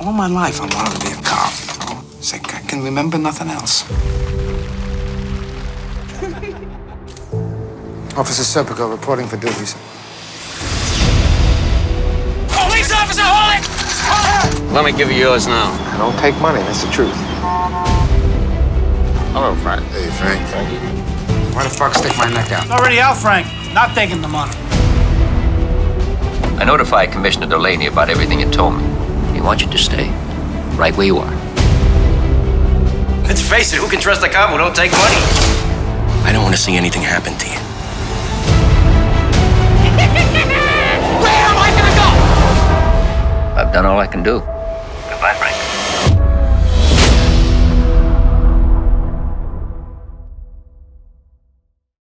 All my life, I wanted to be a cop. You know? It's like I can remember nothing else. Officer Serpico reporting for duty. sir. Police officer, hold it! Let me give you yours now. I don't take money, that's the truth. Hello, Frank. Hey, Frank. Why the fuck stick my neck out? Already out, Frank. Not taking the money. I notified Commissioner Delaney about everything you told me. He want you to stay right where you are. Let's face it, who can trust a cop who don't take money? I don't want to see anything happen to you. Where am I gonna go? I've done all I can do.